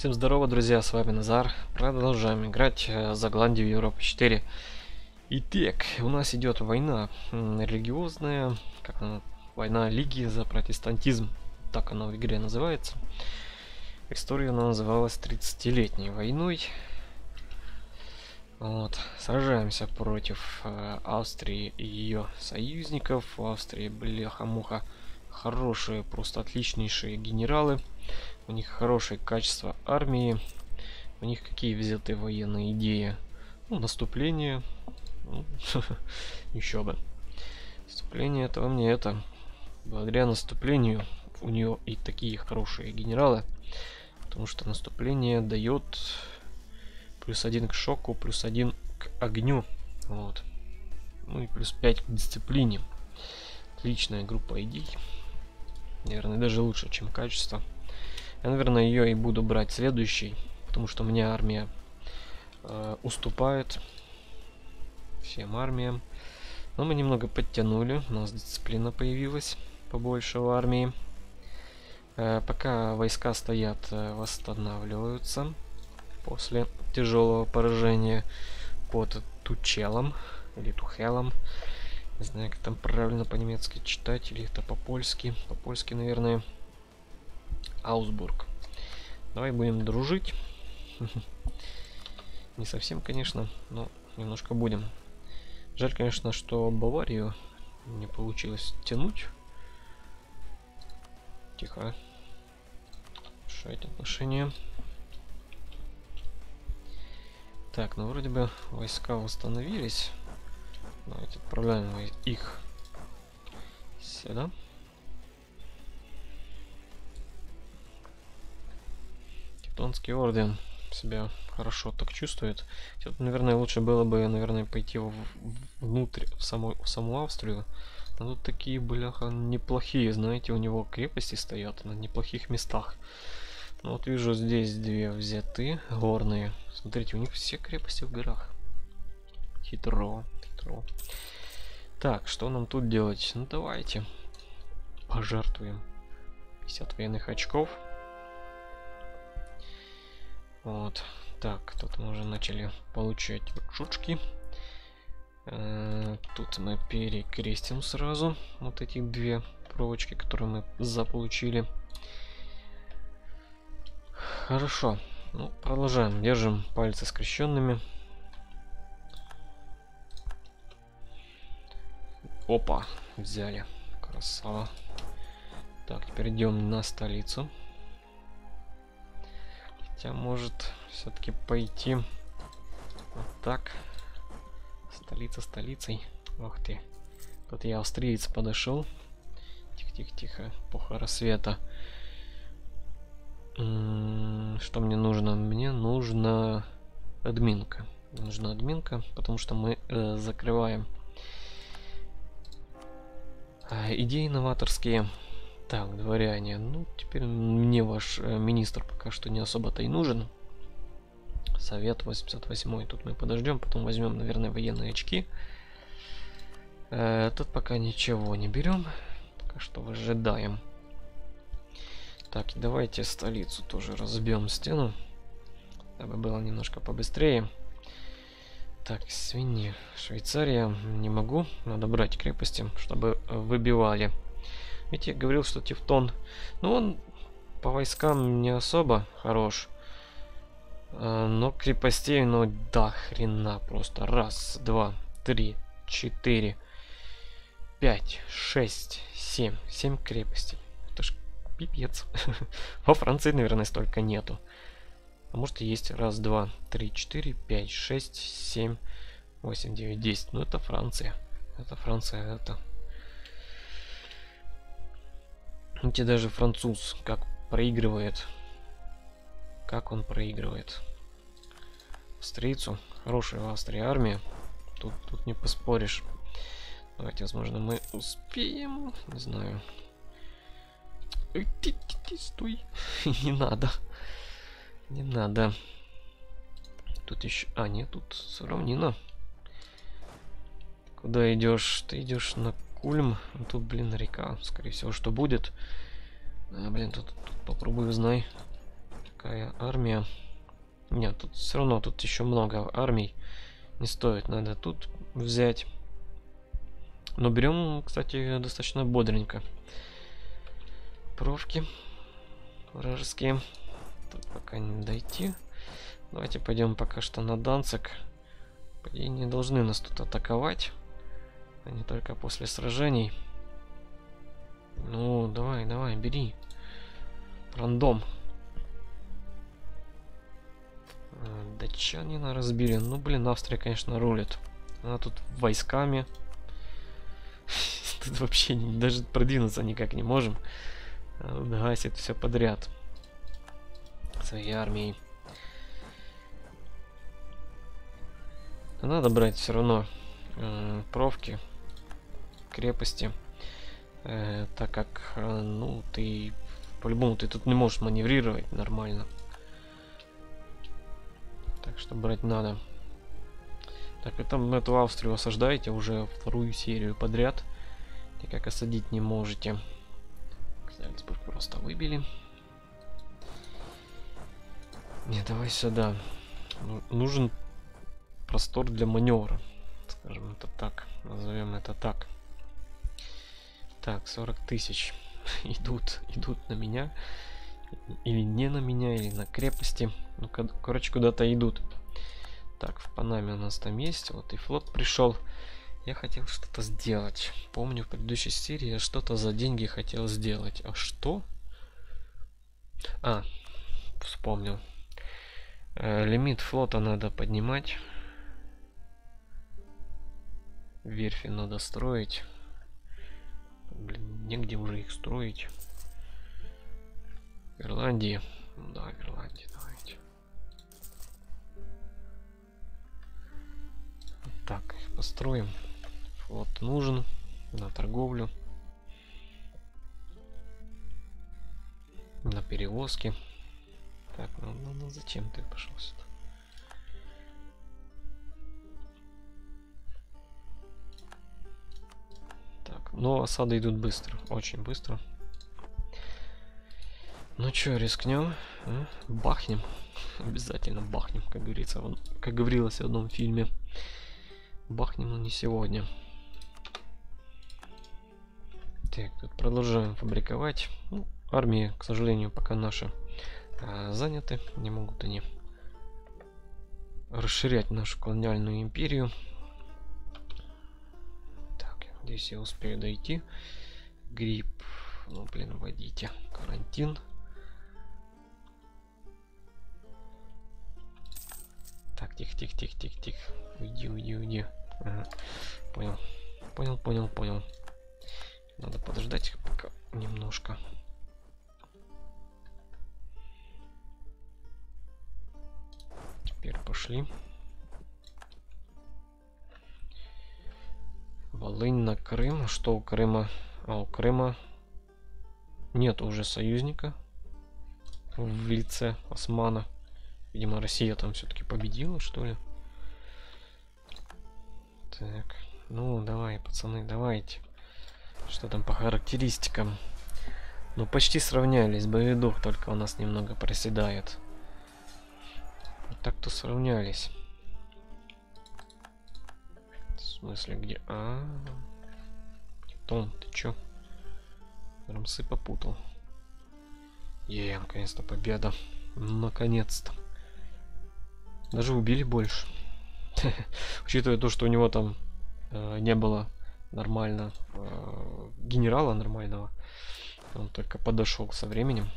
Всем здорово, друзья, с вами Назар. Продолжаем играть э, за Голландию в Европе 4. Итак, у нас идет война религиозная, как она, война Лиги за протестантизм, так она в игре называется. История она называлась 30-летней войной. Вот, сражаемся против э, Австрии и ее союзников. В Австрии, бляха-муха, хорошие, просто отличнейшие генералы. У них хорошее качество армии. У них какие взятые военные идеи? Ну, наступление. Ну, еще бы. Наступление этого мне это. Благодаря наступлению у нее и такие хорошие генералы. Потому что наступление дает плюс один к шоку, плюс один к огню. Вот. Ну и плюс 5 к дисциплине. Отличная группа идей. Наверное, даже лучше, чем качество. Я, наверное, ее и буду брать следующий, потому что меня армия э, уступает всем армиям. Но мы немного подтянули, у нас дисциплина появилась побольше в армии. Э, пока войска стоят, э, восстанавливаются после тяжелого поражения под Тучелом или Тухелом. Не знаю, как там правильно по-немецки читать, или это по-польски. По-польски, наверное. Аусбург. Давай будем дружить. Не совсем, конечно, но немножко будем. Жаль, конечно, что Баварию не получилось тянуть. Тихо. Решать отношения. Так, ну вроде бы войска восстановились. Давайте отправляем их сюда. Тевтонский орден себя хорошо так чувствует. Тут, наверное, лучше было бы, наверное, пойти в, внутрь, в саму, в саму Австрию. Но тут такие, бляха, неплохие, знаете, у него крепости стоят на неплохих местах. Ну, вот вижу здесь две взяты, горные. Смотрите, у них все крепости в горах. Хитро, хитро. Так, что нам тут делать? Ну, давайте. Пожертвуем. 50 военных очков. Вот. Так, тут мы уже начали получать шучки. Э, тут мы перекрестим сразу вот эти две проволочки, которые мы заполучили. Хорошо. Ну, продолжаем. Держим пальцы скрещенными. Опа, взяли. Красава. Так, теперь идем на столицу. Хотя может все-таки пойти вот так. Столица столицей. Ох ты. Тут я австриец подошел. Тихо-тихо-тихо. Эпоха рассвета. что мне нужно? Мне нужна админка. Нужна админка, потому что мы э, закрываем э, идеи новаторские. Так, дворяне. Ну, теперь мне ваш э, министр пока что не особо-то и нужен. Совет 88. Тут мы подождем, потом возьмем, наверное, военные очки. Э, тут пока ничего не берем. Пока что выжидаем. Так, давайте столицу тоже разбьем стену. Дабы было немножко побыстрее. Так, свиньи. Швейцария не могу. Надо брать крепости, чтобы выбивали. Ведь я говорил, что Тевтон, ну он по войскам не особо хорош. А, но крепостей, ну да хрена просто. Раз, два, три, четыре, пять, шесть, семь. Семь крепостей. Это ж пипец. Во Франции, наверное, столько нету. А может есть раз, два, три, четыре, пять, шесть, семь, восемь, девять, десять. Ну это Франция. Это Франция, это Видите, даже француз как проигрывает. Как он проигрывает. Австрийцу. Хорошая в Австрии армия. Тут, тут не поспоришь. Давайте, возможно, мы успеем. Не знаю. Ты, ты, ты, стой. не надо. Не надо. Тут еще... А, нет, тут равнина. Куда идешь? Ты идешь на Кульм. Тут, блин, река. Скорее всего, что будет. А, блин, тут, тут попробую, знай. такая армия. Нет, тут все равно тут еще много армий. Не стоит, надо тут взять. Но берем, кстати, достаточно бодренько. Провки вражеские. Тут пока не дойти. Давайте пойдем пока что на Данцик. Они не должны нас тут атаковать. Они только после сражений. Ну, давай, давай, бери. Рандом. А, Датчанина разбили. Ну, блин, Австрия, конечно, рулит. Она тут войсками. Тут вообще даже продвинуться никак не можем. Гасит все подряд. Своей армией. Надо брать все равно э, провки, крепости. Э, так как, э, ну, ты по-любому ты тут не можешь маневрировать нормально. Так что брать надо. Так, вы там эту Австрию осаждаете уже вторую серию подряд. Никак осадить не можете. Зальцбург просто выбили. Не, давай сюда. Ну, нужен простор для маневра. Скажем это так. Назовем это так. Так, 40 тысяч идут, идут на меня. Или не на меня, или на крепости. Ну, короче, куда-то идут. Так, в Панаме у нас там есть. Вот и флот пришел. Я хотел что-то сделать. Помню, в предыдущей серии я что-то за деньги хотел сделать. А что? А, вспомнил. Э, лимит флота надо поднимать. Верфи надо строить. Блин, негде уже их строить. В Ирландии. Да, в Ирландии давайте. Так, построим. Флот нужен на торговлю. На перевозки. Так, ну, ну, ну зачем ты пошел сюда? Но осады идут быстро, очень быстро. Ну что, рискнем? А? Бахнем. Обязательно бахнем, как говорится, как говорилось в одном фильме. Бахнем, но не сегодня. Так, тут продолжаем фабриковать. Ну, армии, к сожалению, пока наши а, заняты. Не могут они расширять нашу колониальную империю. Здесь я успею дойти. Грипп. Ну, блин, вводите. Карантин. Так, тихо, тихо, тихо, тихо, тихо. Уйди, уйди, уйди. Ага. Понял. Понял, понял, понял. Надо подождать пока немножко. Теперь пошли. Волынь на Крым. Что у Крыма? А у Крыма нет уже союзника в лице Османа. Видимо, Россия там все-таки победила, что ли? Так, ну давай, пацаны, давайте. Что там по характеристикам? Ну, почти сравнялись. Боевой дух только у нас немного проседает. Так-то сравнялись. Смысле, где? А. Том, ты чё? Рамсы попутал. Е, наконец-то победа. Наконец-то. Даже убили больше. Учитывая то, что у него там э, не было нормально э, генерала нормального. Он только подошел со временем.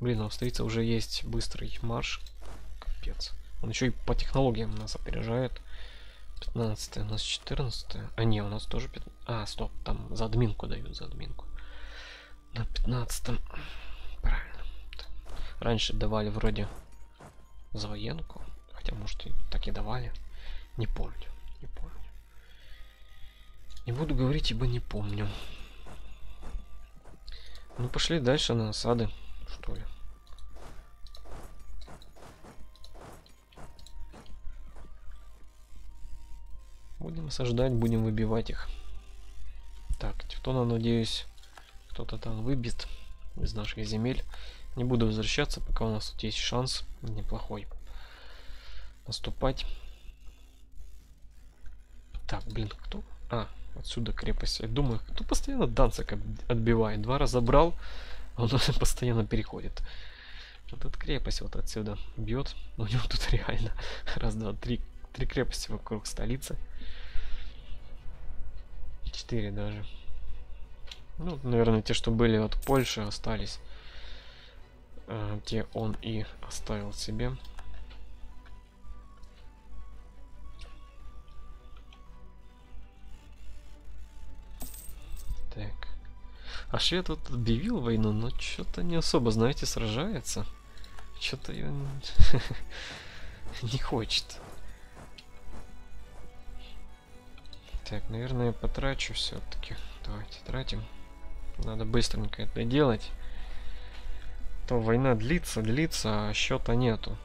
Блин, у австрийца уже есть быстрый марш. Капец. Он еще и по технологиям нас опережает. 15 у нас 14 А не, у нас тоже 15 А, стоп, там за админку дают, за админку. На 15 Правильно. Раньше давали вроде за военку. Хотя, может, и так и давали. Не помню. Не помню. Не буду говорить, ибо не помню. Ну, пошли дальше на осады, что ли. Будем осаждать, будем выбивать их. Так, Тевтона, надеюсь, кто-то там выбит из наших земель. Не буду возвращаться, пока у нас тут есть шанс неплохой наступать. Так, блин, кто? А, отсюда крепость. Я думаю, кто постоянно Данцик отбивает? Два раза брал, а он постоянно переходит. Вот эта крепость вот отсюда бьет. У него тут реально раз, два, три, три крепости вокруг столицы. Четыре даже. Ну, наверное, те, что были от Польши, остались. Э, те он и оставил себе. Так. А швед тут объявил войну, но что-то не особо, знаете, сражается. Что-то ее не хочет. Так, наверное, потрачу все-таки. Давайте тратим. Надо быстренько это делать. То война длится, длится, а счета нету.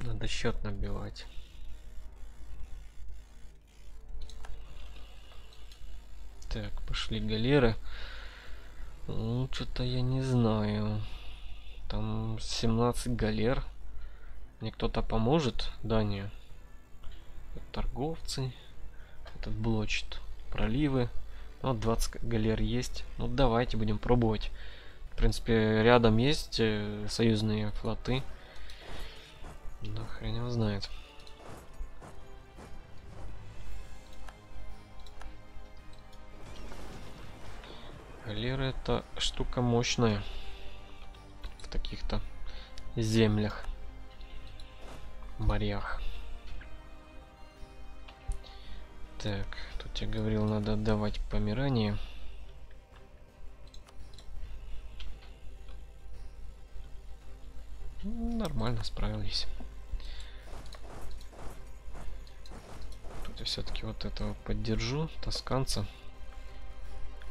Надо счет набивать. Так, пошли галеры. Ну, что-то я не знаю. Там 17 галер. Мне кто-то поможет? Дания. Торговцы. Этот блочит. Проливы. Ну, 20 галер есть. Ну, давайте будем пробовать. В принципе, рядом есть э, союзные флоты. Но хрен его знает. Галера это штука мощная в таких-то землях, морях. Так, тут я говорил, надо отдавать помирание. Нормально справились. Тут я все-таки вот этого поддержу, тосканца.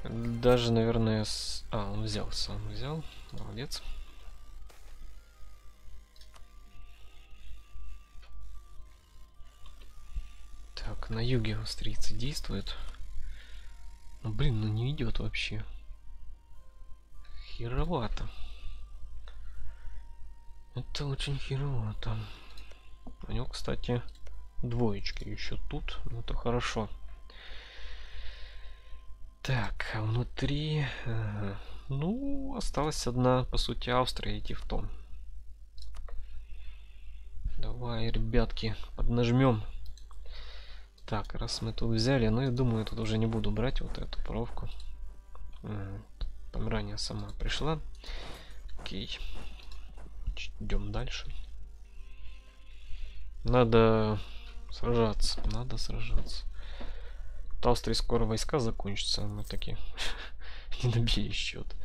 Даже, наверное, с... А, он взял сам, взял. Молодец. На юге австрийцы действуют. Ну, блин, ну не идет вообще. Херовато. Это очень херовато. У него, кстати, двоечки еще тут. Ну, это хорошо. Так, а внутри... Ага. Ну, осталась одна, по сути, Австрия идти в том. Давай, ребятки, поднажмем. Так, раз мы тут взяли, ну я думаю, тут уже не буду брать вот эту пробку. Там ранее сама пришла. Окей. Идем дальше. Надо сражаться, надо сражаться. Австрии скоро войска закончатся, мы такие не набили счет.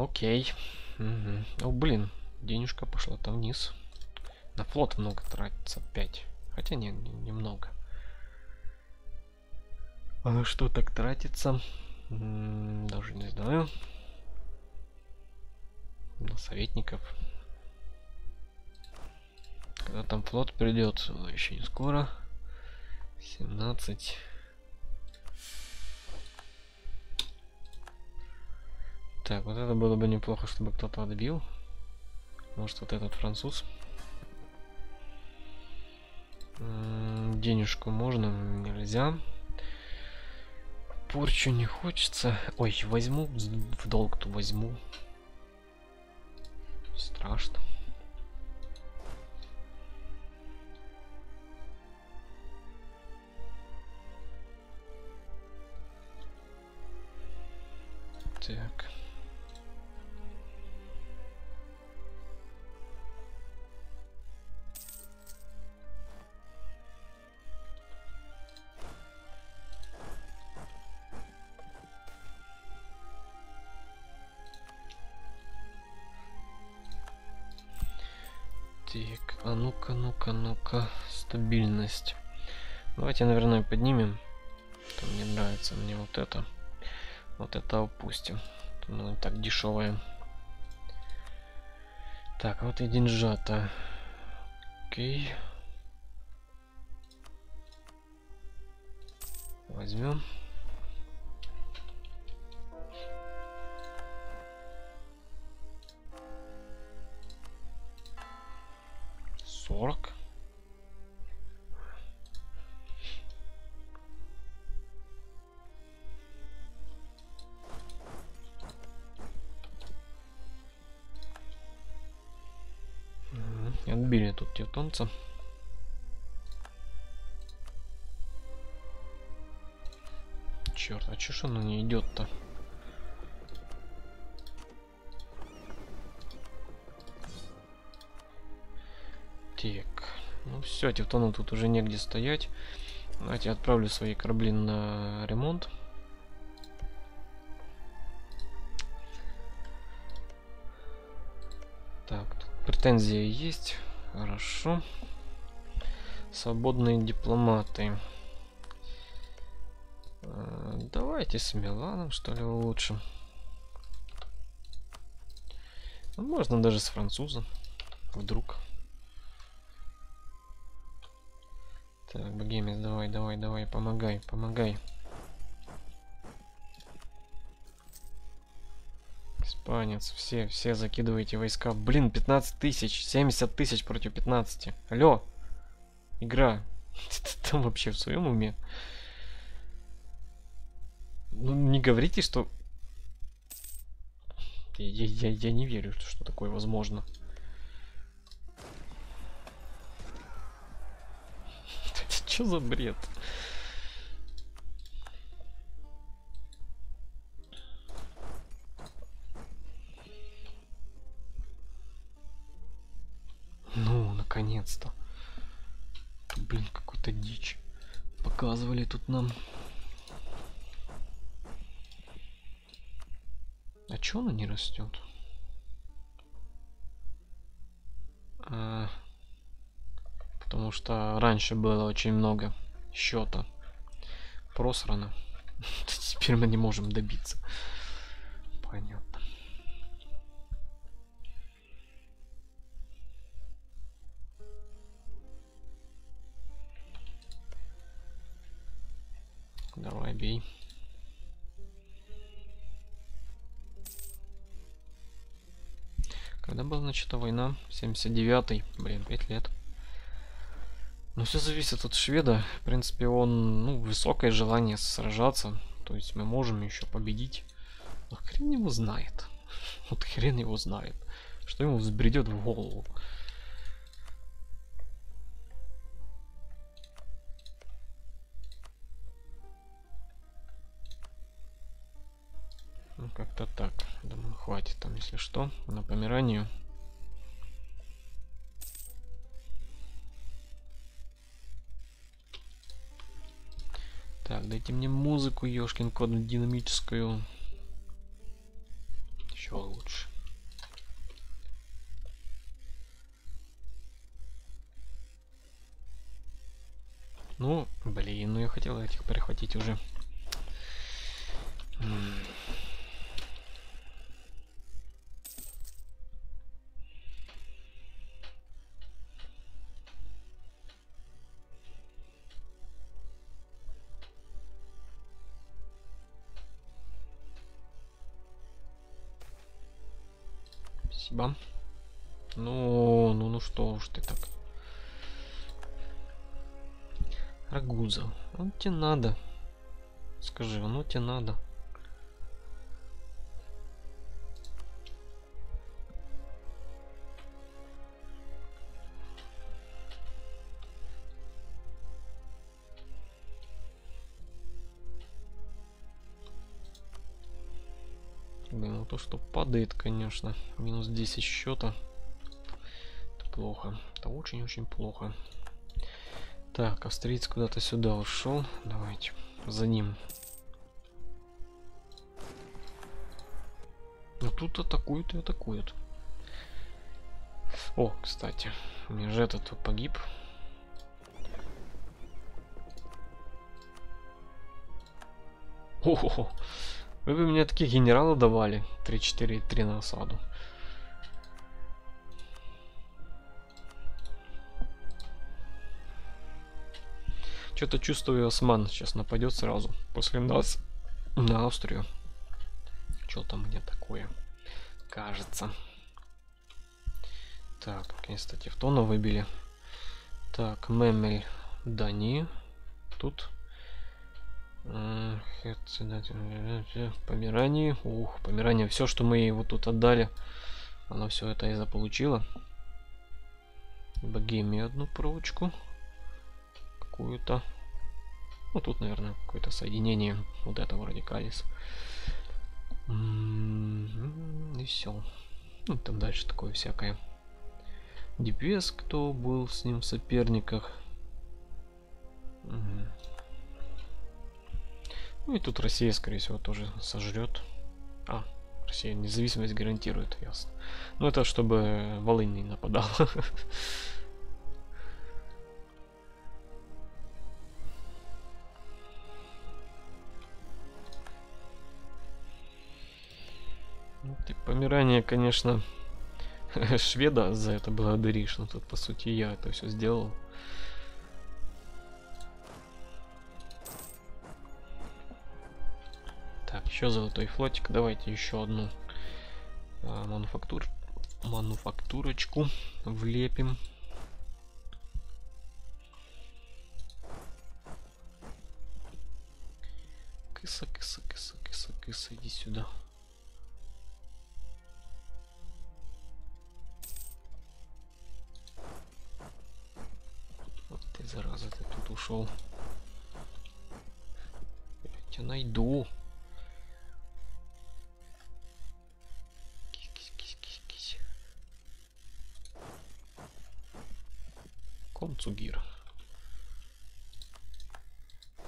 Окей. Угу. О, блин, денежка пошла там вниз. На флот много тратится, 5. Хотя не, не немного. А на что так тратится? Даже не знаю. На советников. Когда там флот придет, еще не скоро. 17. Так, вот это было бы неплохо, чтобы кто-то отбил. Может, вот этот француз. Денежку можно, нельзя. Порчу не хочется. Ой, возьму в долг-то возьму. Страшно. Стабильность. Давайте, наверное, поднимем. Это мне нравится, мне вот это. Вот это опустим. Ну, так дешевая. Так, вот и деньжата. Окей. Возьмем. Сорок. Отбили тут тевтонца. Черт, а чё ж оно не идет-то? Так, ну все, Тевтону тут уже негде стоять. Давайте отправлю свои корабли на ремонт. Так, тут претензии есть. Хорошо. Свободные дипломаты. Э, давайте с Миланом, что ли, лучше. Ну, можно даже с французом. Вдруг. Так, Богемец, давай, давай, давай, помогай, помогай. Испанец, все, все закидывайте войска. Блин, 15 тысяч, 70 тысяч против 15. Алло, игра, ты там вообще в своем уме? Ну, не говорите, что... Я, я, я не верю, что такое возможно. Что за бред? Наконец-то. Блин, какой-то дичь. Показывали тут нам. А чё она не растет? А, потому что раньше было очень много счета просрано. Теперь мы не можем добиться. Понятно. Бей. Когда была начата война? 79-й. Блин, 5 лет. Но все зависит от шведа. В принципе, он, ну, высокое желание сражаться. То есть мы можем еще победить. Но хрен его знает. Вот хрен его знает. Что ему взбредет в голову. Хватит там, если что, на помиранию. Так, дайте мне музыку, ёшкин код, динамическую. Еще лучше. Ну, блин, ну я хотел этих перехватить уже. Тебе надо. Скажи, ну тебе надо. то, что падает, конечно. Минус 10 счета. Это плохо. Это очень-очень плохо. Так, австриец куда-то сюда ушел. Давайте за ним. Ну тут атакуют и атакуют. О, кстати, у меня же этот погиб. О, -хо -хо. Вы бы мне таких генералов давали. 3-4, 3 на осаду. Что-то чувствую, Осман сейчас нападет сразу. После нас на Австрию. Что там мне такое? Кажется. Так, наконец-то Тевтона выбили. Так, Мемель Дани. Тут Померании. Ух, Померания. Все, что мы его тут отдали, она все это и заполучила. Богемию одну прочку. Какую-то. Ну, тут, наверное, какое-то соединение вот этого радикалис. И все. Ну, там дальше такое всякое. ДПС, кто был с ним в соперниках. Ну и тут Россия, скорее всего, тоже сожрет. А, Россия независимость гарантирует, ясно. Ну это чтобы Волынь не нападал. помирание, конечно, шведа за это благодаришь, но тут, по сути, я это все сделал. Так, еще золотой флотик. Давайте еще одну а, мануфактур... мануфактурочку влепим. Кыса, кыса, кыса, кыса, кыса, иди сюда. Зараза, ты тут ушел. Я тебя найду. Концугир.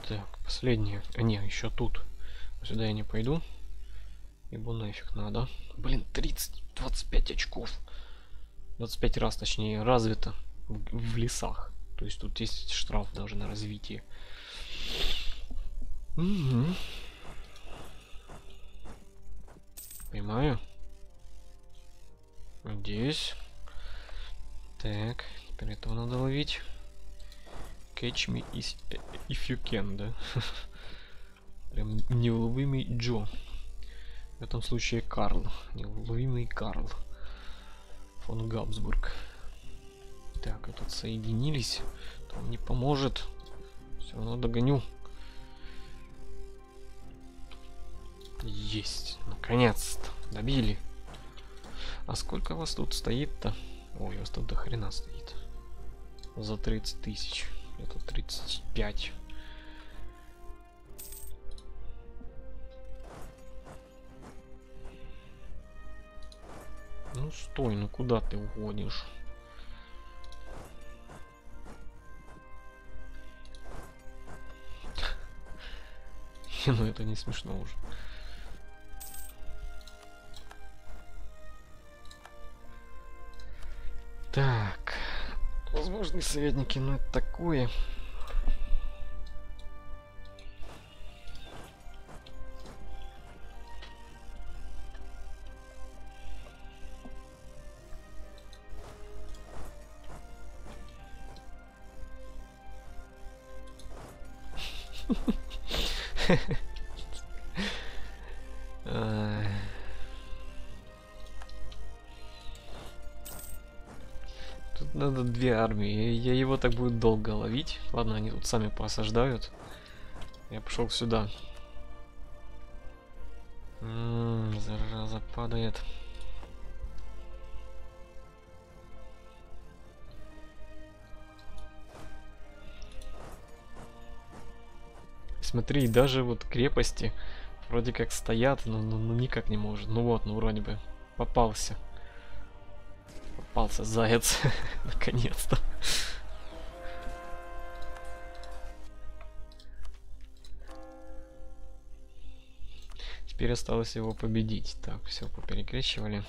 Так, последнее. А, не, еще тут. Сюда я не пойду. Ибо нафиг надо. Блин, 30, 25 очков. 25 раз, точнее, развито в, в лесах. То есть тут есть штраф даже на развитие. Угу. Понимаю. Здесь. Так, Теперь этого надо ловить. Catch me if you can, да? Прям неуловимый Джо. В этом случае Карл. Неуловимый Карл. Фон Габсбург. Так, тут соединились. Там не поможет. Все равно догоню. Есть. Наконец-то. Добили. А сколько вас тут стоит-то? Ой, вас тут до хрена стоит за 30 тысяч. Это 35. Ну стой, ну куда ты уходишь? ну это не смешно уже. Так возможные советники, но это такое. Армии. Я его так будет долго ловить. Ладно, они тут сами посаждают. Я пошел сюда. М -м, зараза падает. Смотри, даже вот крепости вроде как стоят, но, но, но никак не может. Ну вот, ну вроде бы попался. Попался заяц. Наконец-то. Теперь осталось его победить. Так, все, поперекрещивали.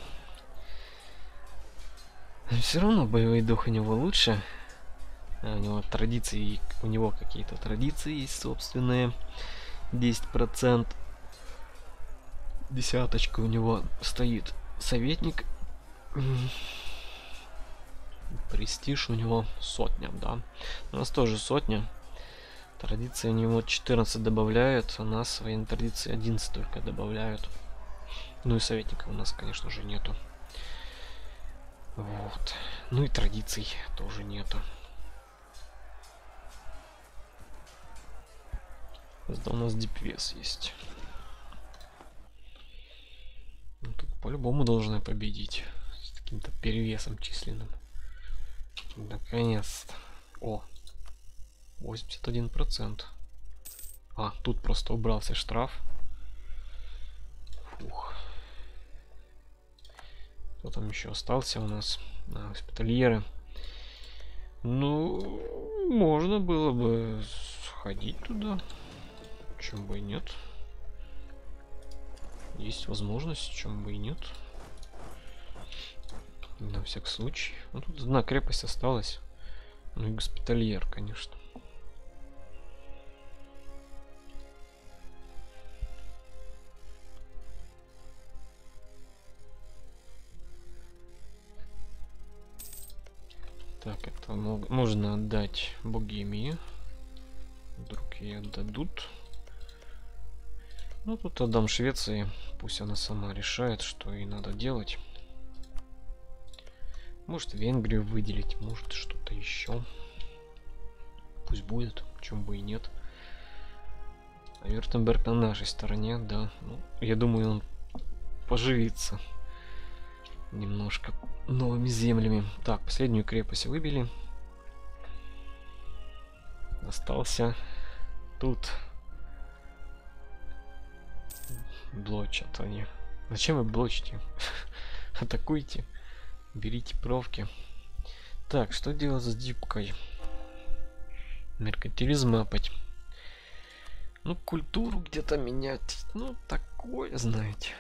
Все равно боевой дух у него лучше. А, у него традиции, у него какие-то традиции есть собственные. 10%. Десяточка у него стоит советник. Престиж у него сотня, да. У нас тоже сотня. Традиции у него 14 добавляют, у нас военной традиции 11 только добавляют. Ну и советника у нас, конечно же, нету. Вот. Ну и традиций тоже нету. Да у нас дипвес есть. Ну, тут по-любому должны победить. С каким-то перевесом численным. Наконец-то. О, 81%. А, тут просто убрался штраф. Фух. Кто там еще остался у нас? А, госпитальеры. Ну, можно было бы сходить туда. Чем бы и нет. Есть возможность, чем бы и нет. На всякий случай. Ну, тут одна крепость осталась. Ну и госпитальер, конечно. Так, это можно отдать Богемии. Вдруг ей отдадут. Ну, тут отдам Швеции. Пусть она сама решает, что ей надо делать. Может, Венгрию выделить, может, что-то еще. Пусть будет, чем бы и нет. А Вертенберг на нашей стороне, да. Ну, я думаю, он поживится немножко новыми землями. Так, последнюю крепость выбили. Остался тут. Блочат они. Зачем вы блочите? Атакуйте. Берите провки. Так, что делать с дипкой? Меркантилизм мапать. Ну, культуру где-то менять. Ну, такое, знаете.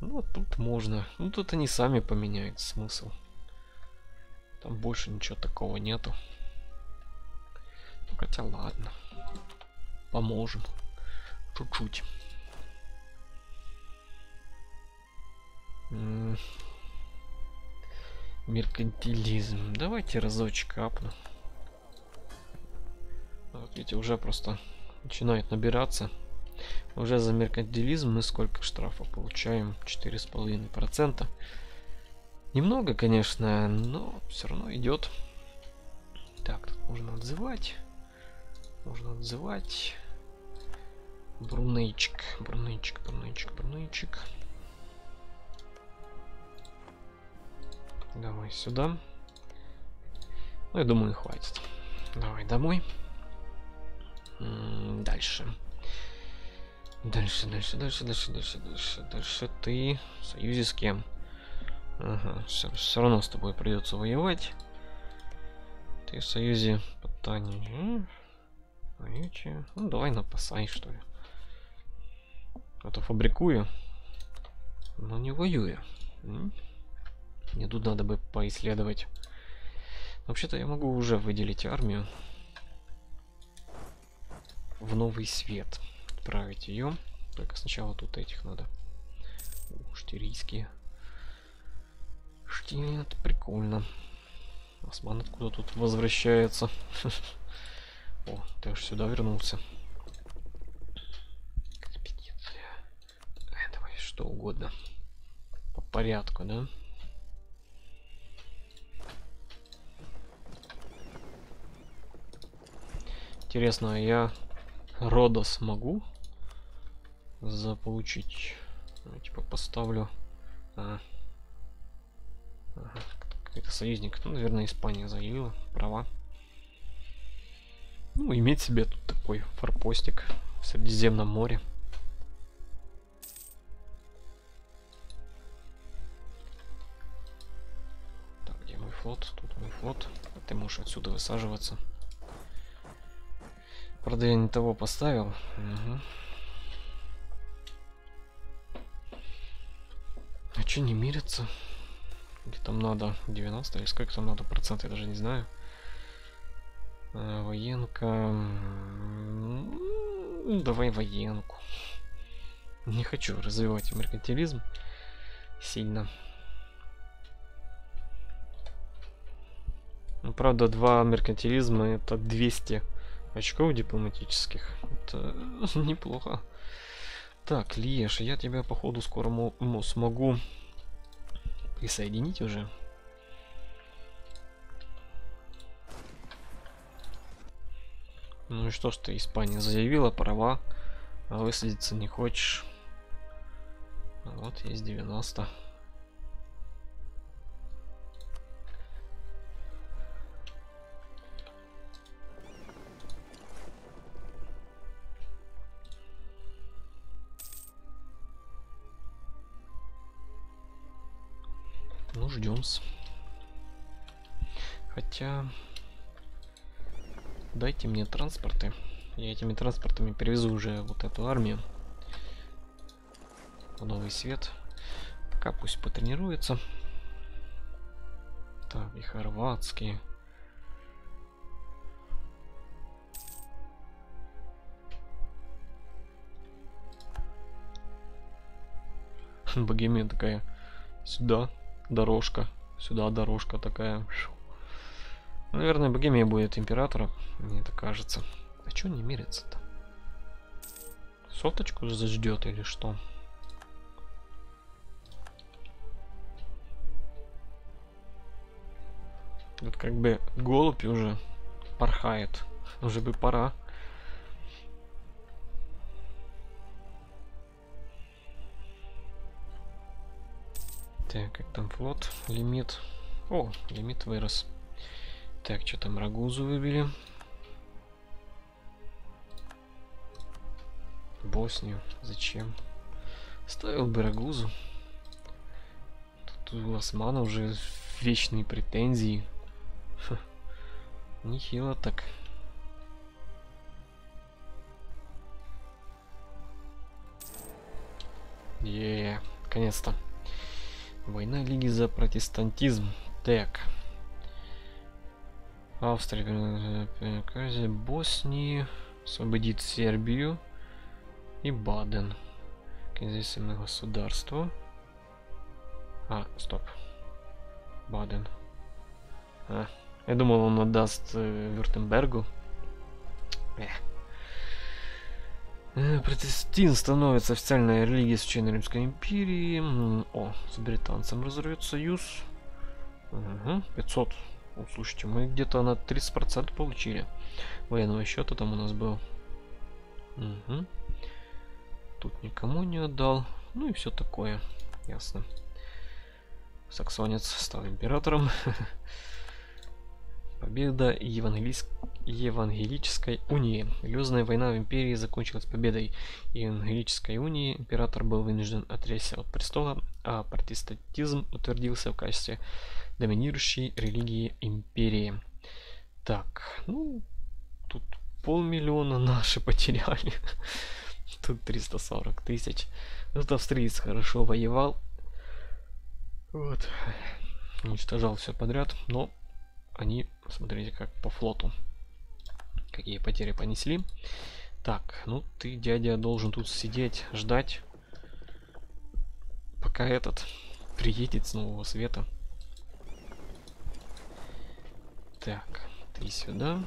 Ну, тут можно. Ну, тут они сами поменяют смысл. Там больше ничего такого нету. Ну, хотя ладно. Поможем. Чуть-чуть. Меркантилизм. Давайте разочек капну. Вот видите, уже просто начинает набираться. Уже за меркантилизм мы сколько штрафа получаем? 4,5%. Немного, конечно, но все равно идет. Так, тут можно отзывать. Можно отзывать. Брунейчик, Брунейчик, Брунейчик, Брунейчик. Давай сюда. Ну, я думаю, хватит. Давай домой. Дальше. Дальше, дальше, дальше, дальше, дальше, дальше, дальше ты в союзе с кем? Ага, все, все равно с тобой придется воевать. Ты в союзе Потани. Воюете. Ну давай напасай, что ли. А то фабрикую. Но не воюю. Мне тут надо бы поисследовать. Вообще-то я могу уже выделить армию в новый свет отправить ее. Только сначала тут этих надо. Штирийские. Штилет, прикольно. Осман откуда тут возвращается? О, ты аж сюда вернулся. Экспедиция. Давай что угодно. По порядку, да? Интересно, а я Родос могу заполучить. Ну, типа поставлю. А. Какой-то союзник. Ну, наверное, Испания заявила права. Ну, иметь себе тут такой форпостик в Средиземном море. Так, где мой флот? Тут мой флот. Ты можешь отсюда высаживаться. Правда, я не того поставил. Угу. А что не мирятся? Где там надо 90 или сколько там надо процентов, я даже не знаю. А, военка. Ну, давай военку. Не хочу развивать меркантилизм сильно. Ну, правда, два меркантилизма это 200 очков дипломатических. Это неплохо. Так, Леш, я тебя походу скоро смогу присоединить уже. Ну и что ж ты, Испания заявила права, а высадиться не хочешь. Вот, есть 90. Ждем. Хотя... Дайте мне транспорты. Я этими транспортами перевезу уже вот эту армию. В новый свет. Пока пусть потренируется. Так, и хорватские. Богемия такая. Сюда дорожка. Сюда дорожка такая. Наверное, Богемия будет императором, мне это кажется. А что не мерится-то? Соточку заждет или что? Вот как бы голубь уже порхает. Уже бы пора. Так, как там флот? Лимит. О, лимит вырос. Так, что там Рагузу выбили? Боснию. Зачем? Ставил бы Рагузу. Тут у Османа уже вечные претензии. Ха. Нехило так. Е, наконец-то. Война Лиги за протестантизм. Так. Австрия, Кази, Боснии, освободит Сербию и Баден. Независимое государство. А, стоп. Баден. А, я думал, он отдаст э, Вюртембергу. Эх. Э, протестантизм становится официальной религией Священной Римской империи. О, с британцем разорвет союз. Угу, 500. О, слушайте, мы где-то на 30% получили. Военного счета там у нас был. Угу. Тут никому не отдал. Ну и все такое. Ясно. Саксонец стал императором. Победа евангелийск... Евангелической унии. Религиозная война в империи закончилась победой Евангелической унии. Император был вынужден отречься от престола, а протестантизм утвердился в качестве доминирующей религии империи. Так, ну, тут полмиллиона наши потеряли. Тут 340 тысяч. Тут австриец хорошо воевал. Вот. Уничтожал все подряд, но они, смотрите, как по флоту. Какие потери понесли. Так, ну ты, дядя, должен тут сидеть, ждать, пока этот приедет с нового света. Так, ты сюда.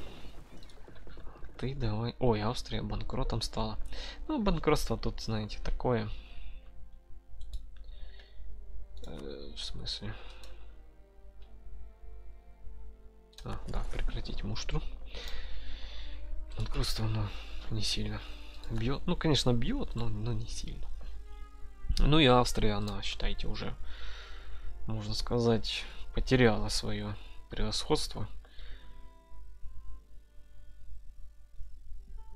Ты давай... Ой, Австрия банкротом стала. Ну, банкротство тут, знаете, такое. Э, в смысле? А, да, прекратить муштру. Банкротство, оно не сильно бьет. Ну, конечно, бьет, но, но не сильно. Ну и Австрия, она, считайте, уже, можно сказать, потеряла свое превосходство.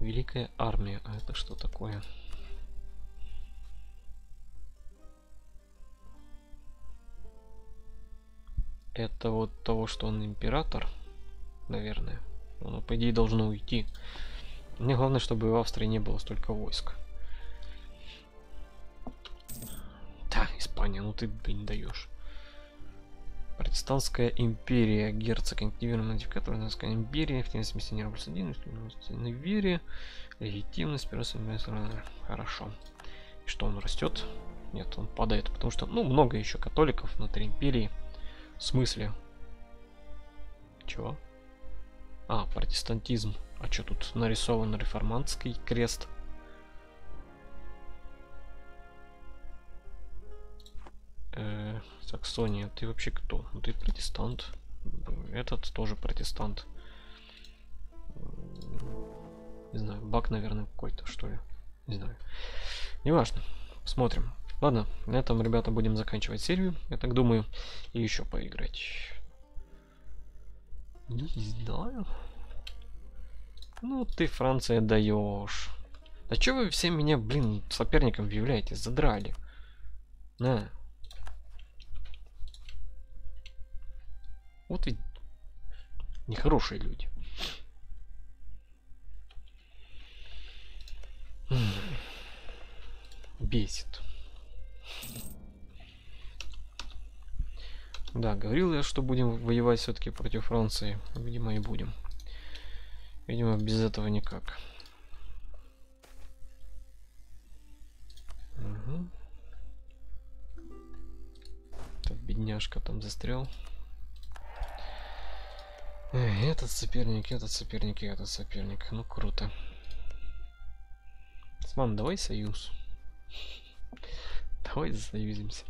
Великая армия. А это что такое? Это вот того, что он император, наверное. Оно, по идее, должно уйти. Мне главное, чтобы в Австрии не было столько войск. Да, Испания, ну ты, блин, даешь. Протестантская империя. Герцог активирован модификатор Протестантской империи. В смысле не на вере. Легитимность. Хорошо. Что он растет? Нет, он падает, потому что, ну, много еще католиков внутри империи. В смысле? Чего? А, протестантизм. А что тут нарисован реформантский крест? Э, Саксония, ты вообще кто? Ну, ты протестант. Этот тоже протестант. Не знаю, баг, наверное, какой-то, что ли. Не знаю. Неважно. Посмотрим. Ладно, на этом, ребята, будем заканчивать серию, я так думаю. И еще поиграть. Не знаю. Ну ты, Франция, даешь. А чё вы все меня, блин, соперником объявляете? Задрали. На. Вот ведь нехорошие люди. Бесит. Да, говорил я, что будем воевать все-таки против Франции. Видимо, и будем. Видимо, без этого никак. Угу. Этот бедняжка там застрял. Эх, этот соперник, этот соперник, этот соперник. Ну, круто. Сман, давай союз. Давай союзимся.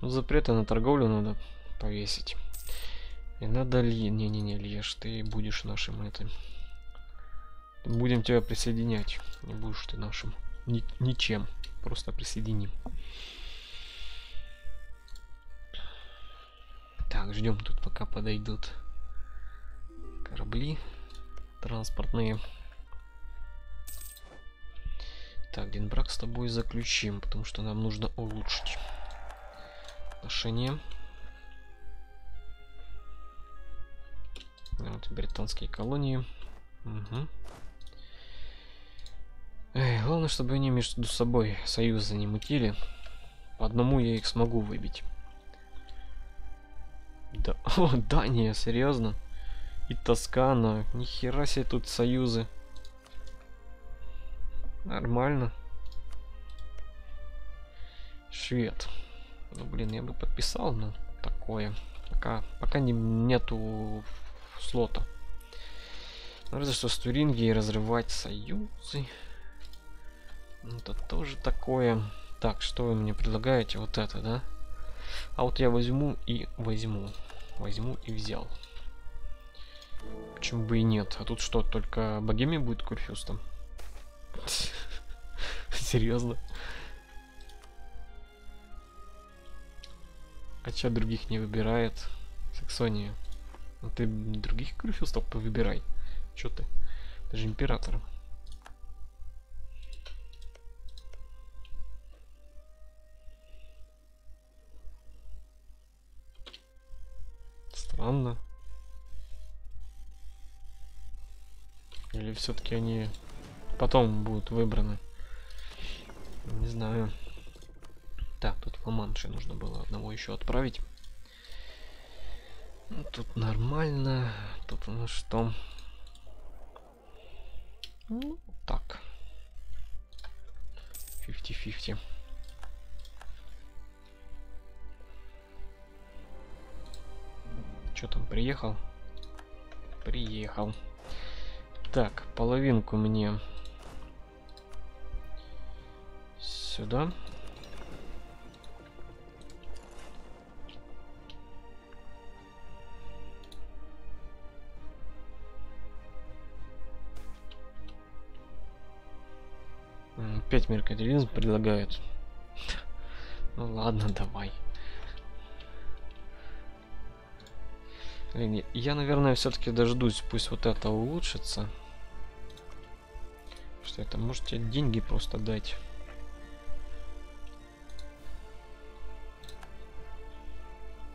Ну, запреты на торговлю надо повесить. И надо ли... Не-не-не, Леш, ты будешь нашим это... Будем тебя присоединять. Не будешь ты нашим. Ни ничем. Просто присоединим. Так, ждем тут, пока подойдут корабли транспортные. Так, один брак с тобой заключим, потому что нам нужно улучшить отношения. Вот британские колонии. Угу. Эй, главное, чтобы они между собой союза не мутили. По одному я их смогу выбить. Да, о, Дания, серьезно? И Тоскана, нихера себе тут союзы. Нормально. Швед. Ну, блин, я бы подписал, но такое. Пока, пока не, нету слота. Ну, разве что с Турингией разрывать союзы. Это тоже такое. Так, что вы мне предлагаете? Вот это, да? А вот я возьму и возьму. Возьму и взял. Почему бы и нет? А тут что, только Богемия будет курфюстом? Серьезно? А чё других не выбирает? Саксония. Ну ты других курфюстов повыбирай. Чё ты? Ты же император. Странно. Или все-таки они потом будут выбраны? Не знаю. Так, тут в Ла-Манше нужно было одного еще отправить. Ну, тут нормально. Тут у нас что? Ну, так. 50-50. Что там, приехал? Приехал. Так, половинку мне сюда. Пять меркантилизм предлагают. Ну ладно, давай. Я, наверное, все-таки дождусь, пусть вот это улучшится. Что это? Можете деньги просто дать.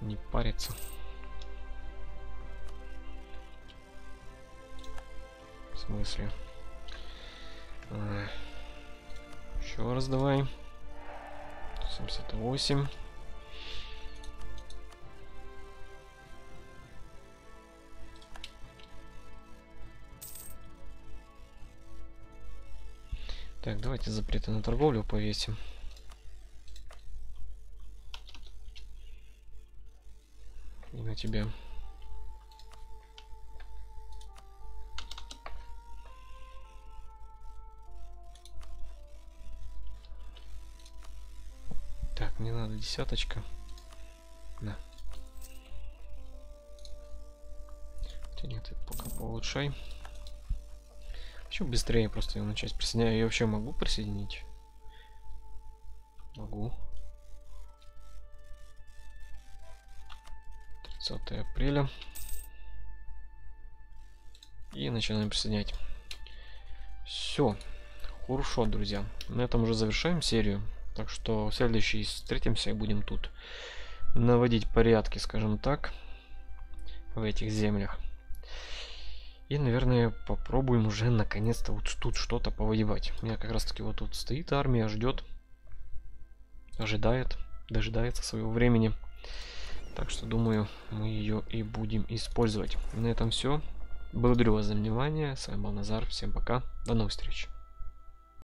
Не париться. В смысле? А, еще раз давай. 78. Так, давайте запреты на торговлю повесим. И на тебя. Десяточка. Да. Хотя нет, это пока поулучшай. Хочу быстрее просто ее начать присоединять. Я вообще могу присоединить? Могу. 30 апреля. И начинаем присоединять. Все. Хорошо, друзья. На этом уже завершаем серию. Так что в следующий встретимся и будем тут наводить порядки, скажем так, в этих землях. И, наверное, попробуем уже наконец-то вот тут что-то повоевать. У меня как раз таки вот тут стоит армия, ждет, ожидает, дожидается своего времени. Так что, думаю, мы ее и будем использовать. На этом все. Благодарю вас за внимание. С вами был Назар. Всем пока. До новых встреч.